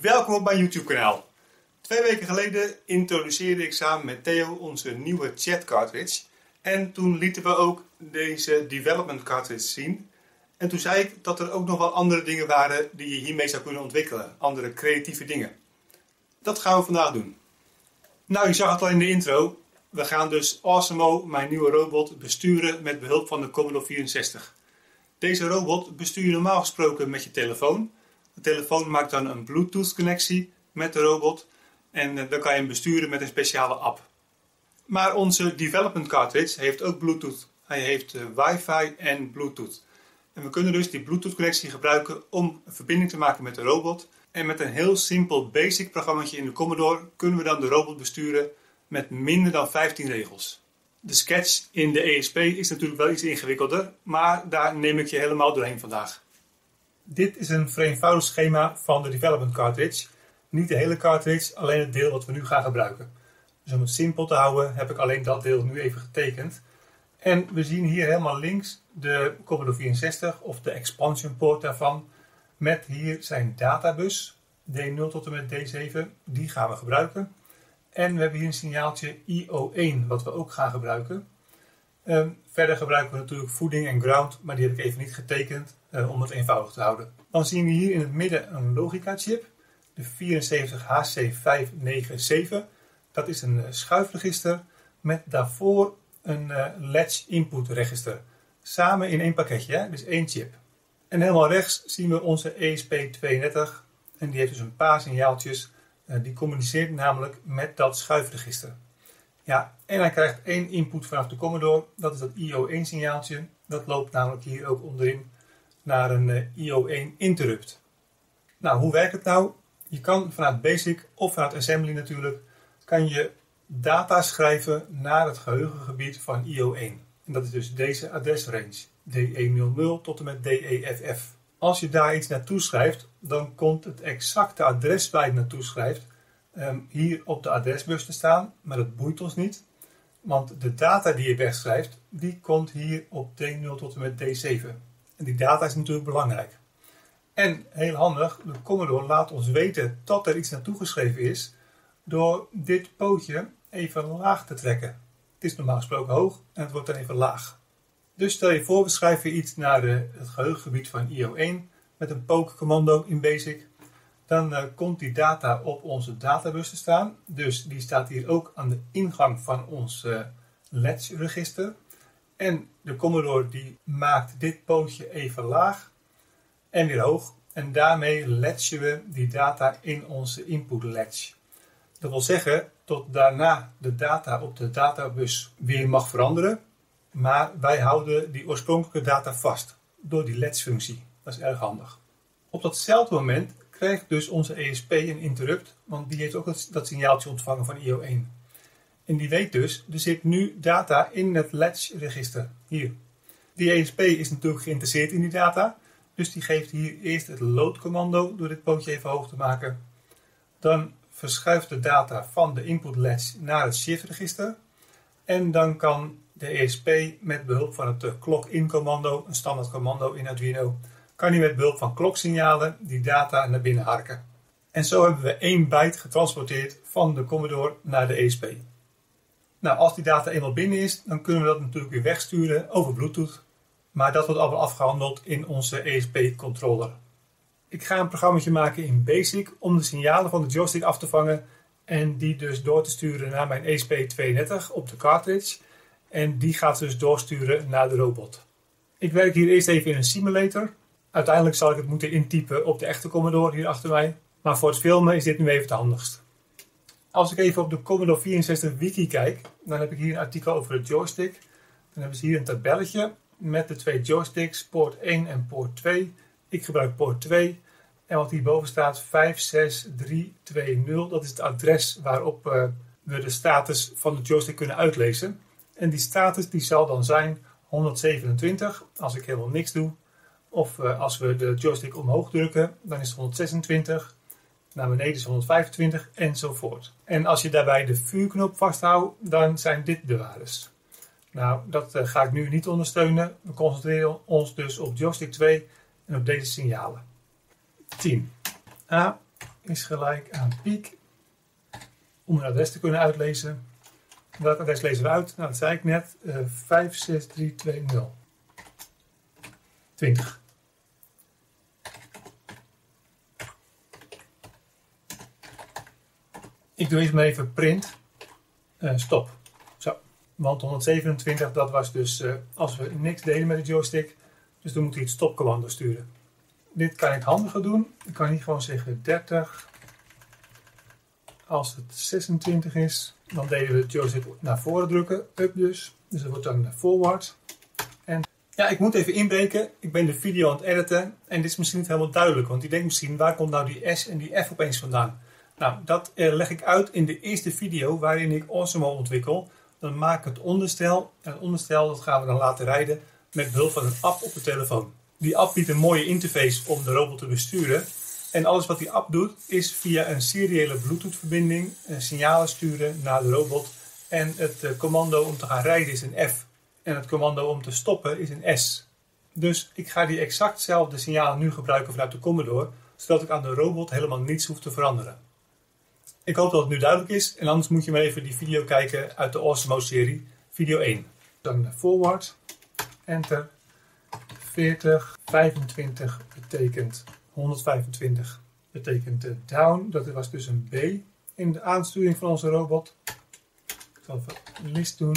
Welkom op mijn YouTube kanaal. Twee weken geleden introduceerde ik samen met Theo onze nieuwe chat cartridge. En toen lieten we ook deze development cartridge zien. En toen zei ik dat er ook nog wel andere dingen waren die je hiermee zou kunnen ontwikkelen. Andere creatieve dingen. Dat gaan we vandaag doen. Nou, je zag het al in de intro. We gaan dus Awesemo, mijn nieuwe robot, besturen met behulp van de Commodore 64. Deze robot bestuur je normaal gesproken met je telefoon. De telefoon maakt dan een Bluetooth connectie met de robot en eh, dan kan je hem besturen met een speciale app. Maar onze development cartridge heeft ook Bluetooth. Hij heeft uh, wifi en Bluetooth. En we kunnen dus die Bluetooth connectie gebruiken om een verbinding te maken met de robot. En met een heel simpel basic programmaatje in de Commodore kunnen we dan de robot besturen met minder dan 15 regels. De sketch in de ESP is natuurlijk wel iets ingewikkelder, maar daar neem ik je helemaal doorheen vandaag. Dit is een vereenvoudigd schema van de development cartridge. Niet de hele cartridge, alleen het deel wat we nu gaan gebruiken. Dus om het simpel te houden heb ik alleen dat deel nu even getekend. En we zien hier helemaal links de Commodore 64 of de expansion port daarvan. Met hier zijn databus D0 tot en met D7. Die gaan we gebruiken. En we hebben hier een signaaltje IO1 wat we ook gaan gebruiken. Um, verder gebruiken we natuurlijk voeding en ground, maar die heb ik even niet getekend uh, om het eenvoudig te houden. Dan zien we hier in het midden een logica chip, de 74HC597. Dat is een uh, schuifregister met daarvoor een uh, latch input register. Samen in één pakketje, hè? dus één chip. En helemaal rechts zien we onze ESP32 en die heeft dus een paar signaaltjes. die communiceert namelijk met dat schuifregister. Ja, en hij krijgt één input vanaf de Commodore. Dat is dat IO1 signaaltje. Dat loopt namelijk hier ook onderin naar een uh, IO1 interrupt. Nou, hoe werkt het nou? Je kan vanuit BASIC of vanuit Assembly natuurlijk, kan je data schrijven naar het geheugengebied van IO1. En dat is dus deze adresrange, DE00 tot en met DEFF. Als je daar iets naartoe schrijft, dan komt het exacte adres waar je naartoe schrijft um, hier op de adresbus te staan, maar dat boeit ons niet. Want de data die je wegschrijft, die komt hier op D0 tot en met D7. En die data is natuurlijk belangrijk. En heel handig, de Commodore laat ons weten dat er iets naartoe geschreven is door dit pootje even laag te trekken. Het is normaal gesproken hoog en het wordt dan even laag. Dus stel je voor, we schrijven iets naar de, het geheugengebied van IO1 met een poke commando in BASIC dan uh, komt die data op onze databus te staan. Dus die staat hier ook aan de ingang van ons uh, latch-register. En de Commodore die maakt dit pootje even laag en weer hoog. En daarmee latchen we die data in onze input latch. Dat wil zeggen tot daarna de data op de databus weer mag veranderen. Maar wij houden die oorspronkelijke data vast door die latch-functie. Dat is erg handig. Op datzelfde moment krijgt dus onze ESP een interrupt, want die heeft ook dat signaaltje ontvangen van IO1. En die weet dus, er zit nu data in het latch-register, hier. Die ESP is natuurlijk geïnteresseerd in die data, dus die geeft hier eerst het load-commando door dit pootje even hoog te maken. Dan verschuift de data van de input latch naar het shift-register. En dan kan de ESP met behulp van het clock-in commando, een standaard commando in Arduino, kan hij met behulp van kloksignalen die data naar binnen harken. En zo hebben we 1 byte getransporteerd van de Commodore naar de ESP. Nou, als die data eenmaal binnen is, dan kunnen we dat natuurlijk weer wegsturen over Bluetooth. Maar dat wordt allemaal afgehandeld in onze ESP-controller. Ik ga een programma maken in BASIC om de signalen van de joystick af te vangen en die dus door te sturen naar mijn ESP32 op de cartridge. En die gaat dus doorsturen naar de robot. Ik werk hier eerst even in een simulator Uiteindelijk zal ik het moeten intypen op de echte Commodore hier achter mij. Maar voor het filmen is dit nu even het handigst. Als ik even op de Commodore 64 wiki kijk, dan heb ik hier een artikel over de joystick. Dan hebben ze hier een tabelletje met de twee joysticks, poort 1 en poort 2. Ik gebruik poort 2. En wat hierboven staat 56320, dat is het adres waarop uh, we de status van de joystick kunnen uitlezen. En die status die zal dan zijn 127 als ik helemaal niks doe. Of uh, als we de joystick omhoog drukken, dan is het 126. Naar beneden is 125 enzovoort. En als je daarbij de vuurknop vasthoudt, dan zijn dit de waardes. Nou, dat uh, ga ik nu niet ondersteunen. We concentreren ons dus op joystick 2 en op deze signalen. 10. A, is gelijk aan piek. Om een adres te kunnen uitlezen. Welk adres lezen we uit? Nou, dat zei ik net. Uh, 56320. 20. Ik doe eerst even print. Uh, stop. Zo. Want 127, dat was dus uh, als we niks deden met de joystick. Dus dan moet hij het stopcommando sturen. Dit kan ik handiger doen. Ik kan hier gewoon zeggen 30. Als het 26 is, dan deden we de joystick naar voren drukken. Up dus. Dus dat wordt dan forward. En ja, ik moet even inbreken. Ik ben de video aan het editen. En dit is misschien niet helemaal duidelijk. Want je denkt misschien, waar komt nou die S en die F opeens vandaan? Nou, dat eh, leg ik uit in de eerste video waarin ik Osmo ontwikkel. Dan maak ik het onderstel. En het onderstel dat gaan we dan laten rijden met behulp van een app op de telefoon. Die app biedt een mooie interface om de robot te besturen. En alles wat die app doet is via een seriële Bluetooth verbinding signalen sturen naar de robot. En het eh, commando om te gaan rijden is een F. En het commando om te stoppen is een S. Dus ik ga die exactzelfde signalen nu gebruiken vanuit de Commodore, zodat ik aan de robot helemaal niets hoef te veranderen. Ik hoop dat het nu duidelijk is en anders moet je maar even die video kijken uit de Osmo serie, video 1. Dan forward, enter, 40, 25 betekent 125 betekent down, dat was dus een B in de aansturing van onze robot. Ik zal even list doen.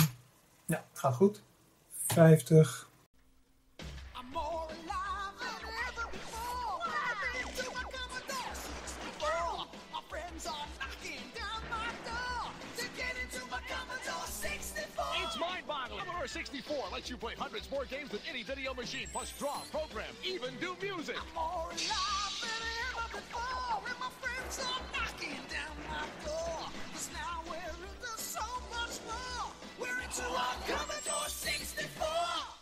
Ja, gaat goed. 50, Commodore 64 lets you play hundreds more games than any video machine, plus draw, program, even do music. I'm more alive than ever before, and my friends are knocking down my door. Cause now we're into so much more. We're into our Commodore 64.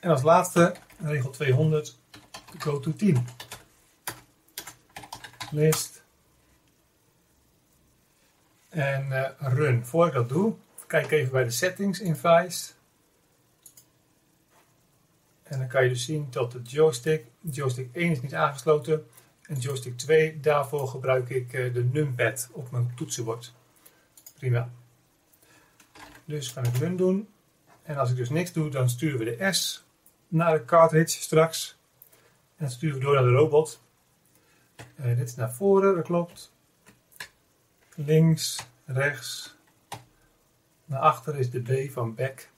En als laatste, regel 200, go to 10. List. En uh, run. Voor ik dat doe, Kijk even bij de settings in Vice. En dan kan je dus zien dat de joystick, joystick 1 is niet aangesloten. En joystick 2, daarvoor gebruik ik eh, de numpad op mijn toetsenbord. Prima. Dus kan ik run doen. En als ik dus niks doe, dan sturen we de S naar de cartridge straks. En sturen we door naar de robot. Uh, dit is naar voren, dat klopt. Links, rechts, naar achter is de B van back.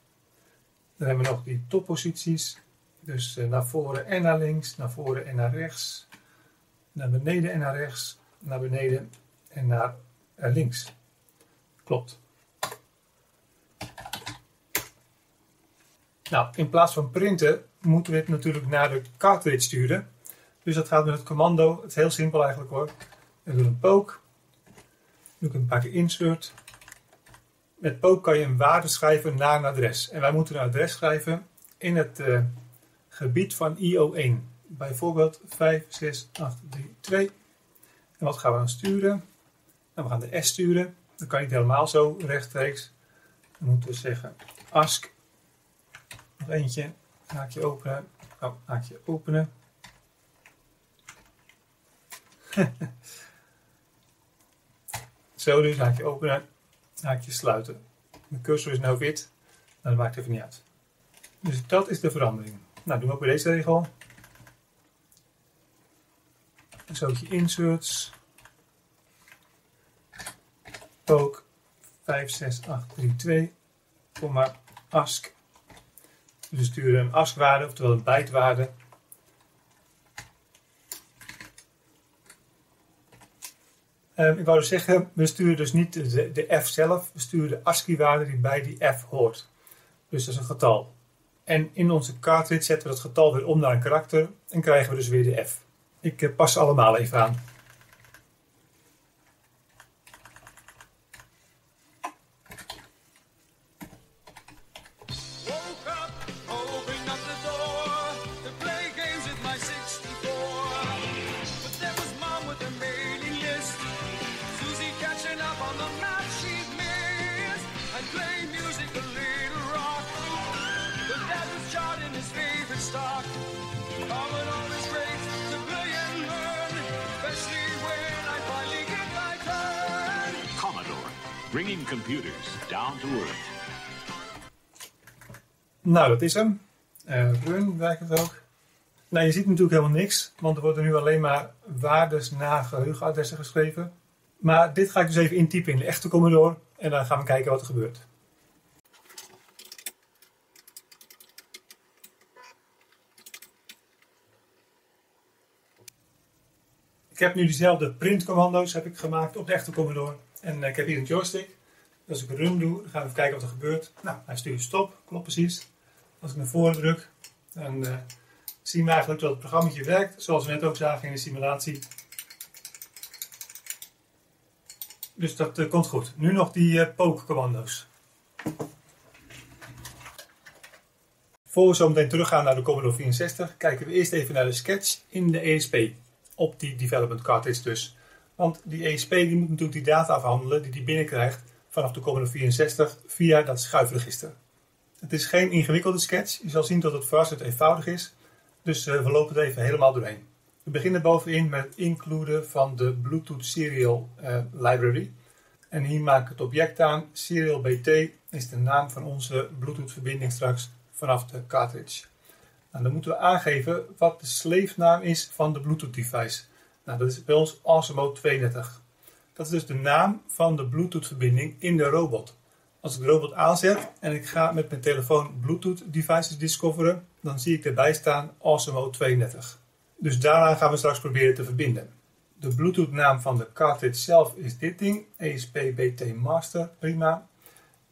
Dan hebben we nog die topposities. Dus eh, naar voren en naar links, naar voren en naar rechts. Naar beneden en naar rechts, naar beneden en naar uh, links. Klopt. Nou, in plaats van printen moeten we het natuurlijk naar de cartridge sturen. Dus dat gaat met het commando. Het is heel simpel eigenlijk hoor. We doen een poke. Doe ik een paar keer insert. Met Poke kan je een waarde schrijven naar een adres. En wij moeten een adres schrijven in het uh, gebied van IO1. Bijvoorbeeld 56832. En wat gaan we dan sturen? Nou, we gaan de S sturen. Dat kan niet helemaal zo rechtstreeks. Dan moeten we zeggen ask. Nog eentje. Haakje openen. Oh, haakje openen. zo dus, haakje openen haakje sluiten. Mijn cursor is nou wit, maar dat maakt even niet uit. Dus dat is de verandering. Nou, doen we ook bij deze regel. Een zootje inserts. Poke 56832, maar ask. Dus we sturen een askwaarde, oftewel een bijtwaarde Uh, ik wou dus zeggen, we sturen dus niet de, f zelf, we sturen de ASCII-waarde die bij die f hoort. Dus dat is een getal. En in onze cartridge zetten we dat getal weer om naar een karakter en krijgen we dus weer de f. Ik uh, pas allemaal even aan. Bringing computers down to earth. Nou, dat is hem. Eh, run werkt het ook. Nou, je ziet natuurlijk helemaal niks, want er worden nu alleen maar waardes na geheugenadressen geschreven. Maar dit ga ik dus even intypen in de echte Commodore en dan gaan we kijken wat er gebeurt. Ik heb nu diezelfde printcommando's heb ik gemaakt op de echte Commodore. En eh, ik heb hier een joystick. Als ik run doe, dan gaan we even kijken wat er gebeurt. Nou, hij stuurt stop, klopt precies. Als ik naar voren druk, dan uh, zien we eigenlijk dat het programma werkt. Zoals we net ook zagen in de simulatie. Dus dat uh, komt goed. Nu nog die uh, poke-commando's. Voor we zo meteen teruggaan naar de Commodore 64, kijken we eerst even naar de sketch in de ESP. Op die development cartridge dus. Want die ESP die moet natuurlijk die data afhandelen die die binnenkrijgt vanaf de Commodore 64 via dat schuifregister. Het is geen ingewikkelde sketch. Je zal zien dat het verrassend eenvoudig is. Dus uh, we lopen er even helemaal doorheen. We beginnen bovenin met het includen van de Bluetooth Serial uh, Library. En hier maak ik het object aan. Serial BT is de naam van onze Bluetooth verbinding straks vanaf de cartridge. Nou, dan moeten we aangeven wat de sleefnaam is van de Bluetooth device. Nou, dat is bij ons Osmo 32. Dat is dus de naam van de Bluetooth verbinding in de robot. Als ik de robot aanzet en ik ga met mijn telefoon Bluetooth devices discoveren, dan zie ik erbij staan Osmo 32. Dus daaraan gaan we straks proberen te verbinden. De Bluetooth naam van de cartridge zelf is dit ding, ESP-BT Master, prima.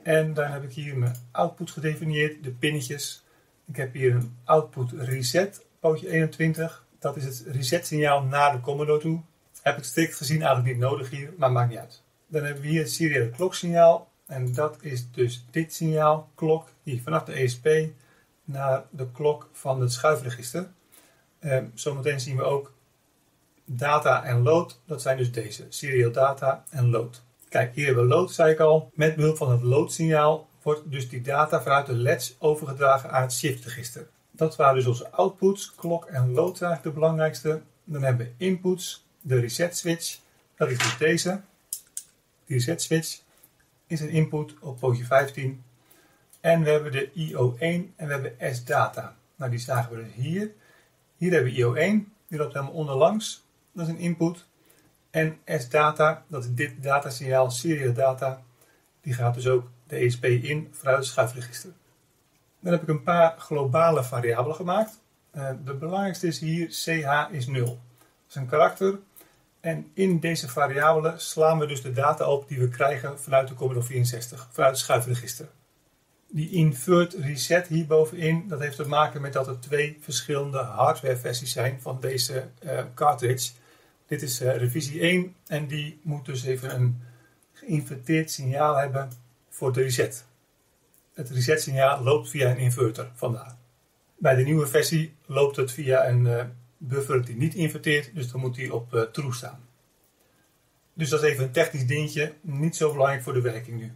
En dan heb ik hier mijn output gedefinieerd, de pinnetjes. Ik heb hier een output reset, pootje 21. Dat is het reset signaal naar de Commodore toe. Heb ik strikt gezien eigenlijk niet nodig hier, maar maakt niet uit. Dan hebben we hier het seriële kloksignaal. En dat is dus dit signaal, klok, hier vanaf de ESP naar de klok van het schuifregister. Ehm, zometeen zien we ook data en load. Dat zijn dus deze, serial data en load. Kijk, hier hebben we load, zei ik al. Met behulp van het load signaal wordt dus die data vanuit de LEDs overgedragen aan het shift-register. Dat waren dus onze outputs, klok en load de belangrijkste. Dan hebben we inputs, de reset switch, dat is dus deze. Die reset switch is een input op pootje 15. En we hebben de IO1 en we hebben S-data. Nou, die zagen we dus hier. Hier hebben we IO1, die loopt helemaal onderlangs. Dat is een input. En S-data, dat is dit datasignaal, serial data. Die gaat dus ook de ESP in vanuit het schuifregister. Dan heb ik een paar globale variabelen gemaakt. Uh, de belangrijkste is hier CH is 0. Dat is een karakter. En in deze variabelen slaan we dus de data op die we krijgen vanuit de Commodore 64, vanuit het schuifregister. Die invert reset hier bovenin, dat heeft te maken met dat er twee verschillende hardwareversies zijn van deze uh, cartridge. Dit is uh, revisie 1 en die moet dus even een geïnverteerd signaal hebben voor de reset. Het reset signaal loopt via een inverter, vandaar. Bij de nieuwe versie loopt het via een uh, buffer die niet inverteert, dus dan moet die op uh, true staan. Dus dat is even een technisch dingetje, niet zo belangrijk voor de werking nu.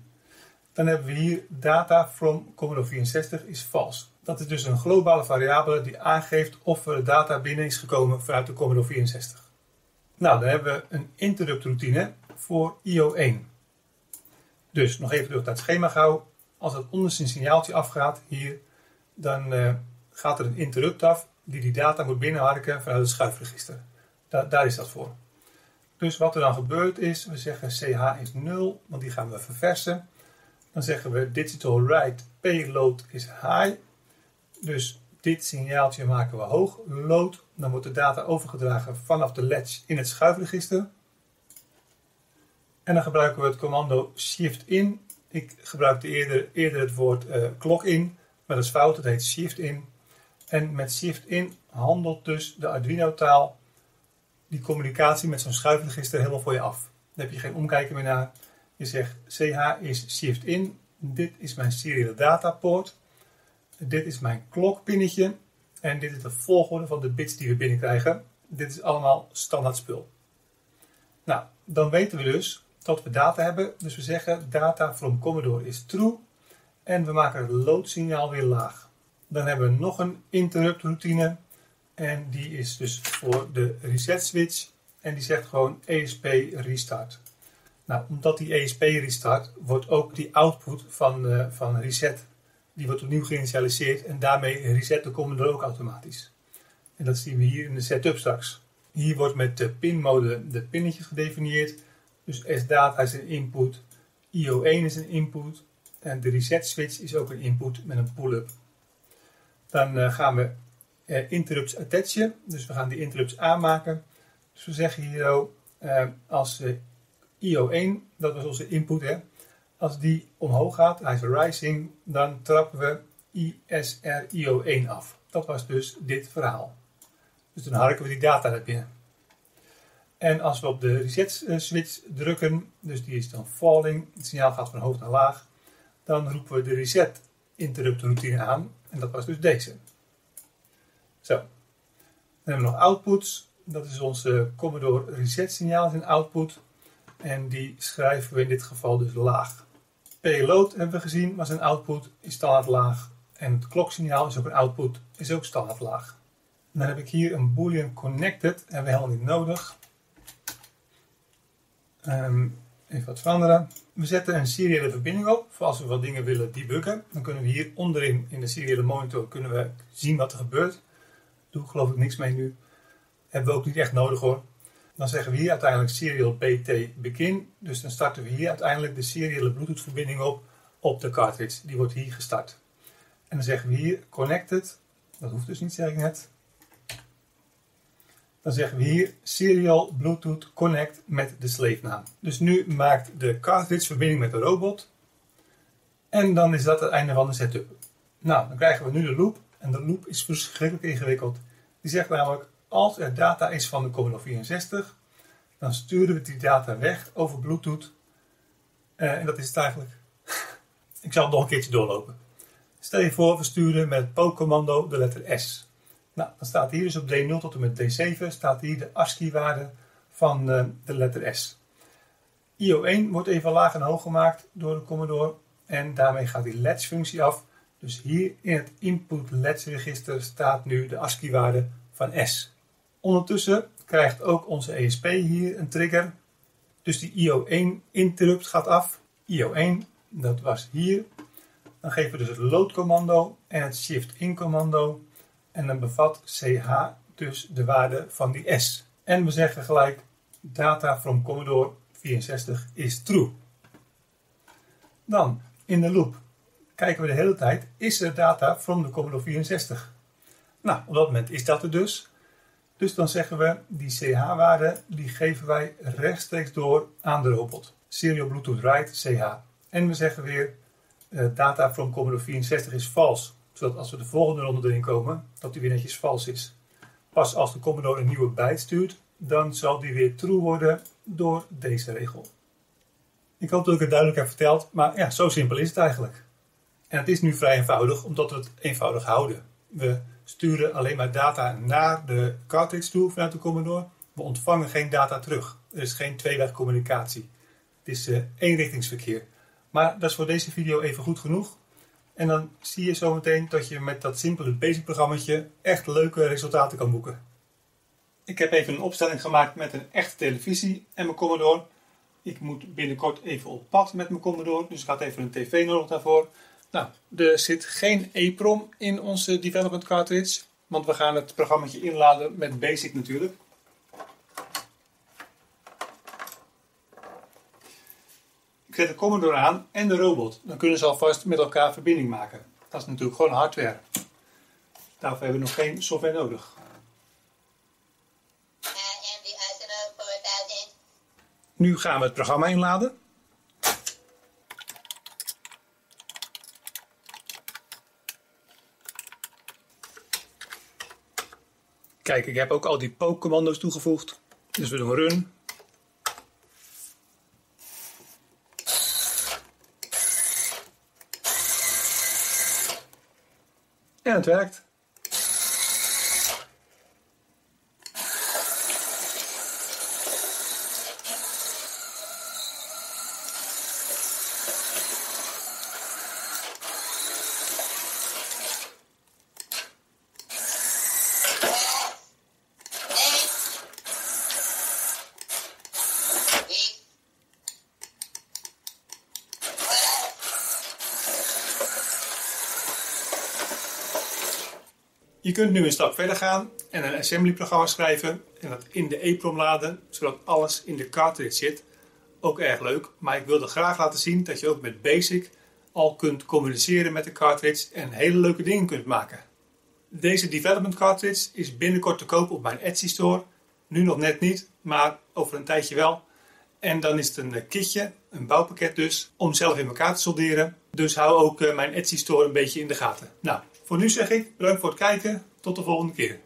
Dan hebben we hier data from Commodore 64 is false. Dat is dus een globale variabele die aangeeft of er data binnen is gekomen vanuit de Commodore 64. Nou, dan hebben we een interrupt routine voor IO1. Dus nog even door het schema gauw. Als het onderste signaaltje afgaat hier, dan uh, gaat er een interrupt af die die data moet binnenharken vanuit het schuifregister. Da daar is dat voor. Dus wat er dan gebeurt is, we zeggen CH is 0, want die gaan we verversen. Dan zeggen we digital write payload is high. Dus dit signaaltje maken we hoog. Load, dan wordt de data overgedragen vanaf de latch in het schuifregister. En dan gebruiken we het commando shift in. Ik gebruikte eerder, eerder het woord uh, clock in, maar dat is fout, het heet shift in. En met shift in handelt dus de Arduino taal die communicatie met zo'n schuifregister helemaal voor je af. Dan heb je geen omkijken meer naar. Je zegt CH is shift in. Dit is mijn serial data poort. Dit is mijn klokpinnetje. En dit is de volgorde van de bits die we binnenkrijgen. Dit is allemaal standaard spul. Nou, dan weten we dus dat we data hebben. Dus we zeggen data from Commodore is true. En we maken het load signaal weer laag. Dan hebben we nog een interrupt routine. En die is dus voor de reset switch. En die zegt gewoon ESP restart. Nou, omdat die ESP restart, wordt ook die output van, uh, van reset, die wordt opnieuw geïnitialiseerd en daarmee reset de Commodore ook automatisch. En dat zien we hier in de setup straks. Hier wordt met de pinmode de pinnetjes gedefinieerd. Dus S-data is een input, IO1 is een input en de reset switch is ook een input met een pull-up. Dan uh, gaan we uh, interrupts attachen, dus we gaan die interrupts aanmaken. Dus we zeggen hier ook, uh, als IO1, dat was onze input, hè, als die omhoog gaat, hij is rising, dan trappen we ISR IO1 af. Dat was dus dit verhaal. Dus dan harken we die data naar binnen. En als we op de reset switch drukken, dus die is dan falling, het signaal gaat van hoog naar laag, dan roepen we de reset interrupt routine aan. En dat was dus deze. Zo. Dan hebben we nog outputs. Dat is onze Commodore reset signaal in output. En die schrijven we in dit geval dus laag. Payload hebben we gezien, was een output, is standaard laag. En het kloksignaal is ook een output, is ook standaard laag. dan heb ik hier een boolean connected, hebben we helemaal niet nodig. Um, even wat veranderen. We zetten een seriële verbinding op voor als we wat dingen willen debuggen. Dan kunnen we hier onderin in de seriële monitor kunnen we zien wat er gebeurt. Doe geloof ik niks mee nu. Hebben we ook niet echt nodig hoor. Dan zeggen we hier uiteindelijk serial BT begin. Dus dan starten we hier uiteindelijk de seriële Bluetooth verbinding op op de cartridge. Die wordt hier gestart. En dan zeggen we hier connected. Dat hoeft dus niet, zeg ik net. Dan zeggen we hier serial Bluetooth connect met de sleepnaam. Dus nu maakt de cartridge verbinding met de robot. En dan is dat het einde van de setup. Nou, dan krijgen we nu de loop. En de loop is verschrikkelijk ingewikkeld. Die zegt namelijk, als er data is van de Commodore 64, dan sturen we die data weg over Bluetooth. Uh, en dat is het eigenlijk. Ik zal het nog een keertje doorlopen. Stel je voor, we sturen met het POE-commando de letter S. Nou, dan staat hier dus op D0 tot en met D7 staat hier de ASCII-waarde van uh, de letter S. IO1 wordt even laag en hoog gemaakt door de Commodore en daarmee gaat die latch-functie af. Dus hier in het input latch register staat nu de ASCII-waarde van S. Ondertussen krijgt ook onze ESP hier een trigger. Dus die IO1 interrupt gaat af. IO1, dat was hier. Dan geven we dus het load commando en het shift in commando. En dan bevat CH dus de waarde van die S. En we zeggen gelijk data from Commodore 64 is true. Dan in de loop kijken we de hele tijd, is er data from de Commodore 64? Nou, op dat moment is dat er dus. Dus dan zeggen we, die CH-waarde, die geven wij rechtstreeks door aan de robot. Serial Bluetooth Write CH. En we zeggen weer, uh, data from Commodore 64 is false zodat als we de volgende ronde erin komen, dat die weer netjes vals is. Pas als de Commodore een nieuwe byte stuurt, dan zal die weer true worden door deze regel. Ik hoop dat ik het duidelijk heb verteld, maar ja, zo simpel is het eigenlijk. En het is nu vrij eenvoudig, omdat we het eenvoudig houden. We sturen alleen maar data naar de cartridge toe vanuit de Commodore. We ontvangen geen data terug. Er is geen tweeweg communicatie. Het is uh, eenrichtingsverkeer. Maar dat is voor deze video even goed genoeg. En dan zie je zometeen dat je met dat simpele basic programmaatje echt leuke resultaten kan boeken. Ik heb even een opstelling gemaakt met een echte televisie en mijn Commodore. Ik moet binnenkort even op pad met mijn Commodore, dus ik had even een tv nodig daarvoor. Nou, er zit geen EEPROM in onze development cartridge, want we gaan het programmaatje inladen met Basic natuurlijk. Zet de Commodore aan en de robot. Dan kunnen ze alvast met elkaar verbinding maken. Dat is natuurlijk gewoon hardware. Daarvoor hebben we nog geen software nodig. Nu gaan we het programma inladen. Kijk, ik heb ook al die poke-commando's toegevoegd. Dus we doen run. En het werkt. Je kunt nu een stap verder gaan en een assembly-programma schrijven en dat in de EEPROM laden, zodat alles in de cartridge zit. Ook erg leuk, maar ik wilde graag laten zien dat je ook met BASIC al kunt communiceren met de cartridge en hele leuke dingen kunt maken. Deze development cartridge is binnenkort te koop op mijn Etsy store. Nu nog net niet, maar over een tijdje wel. En dan is het een kitje, een bouwpakket dus, om zelf in elkaar te solderen. Dus hou ook eh, mijn Etsy store een beetje in de gaten. Nou, voor nu zeg ik bedankt voor het kijken. Tot de volgende keer.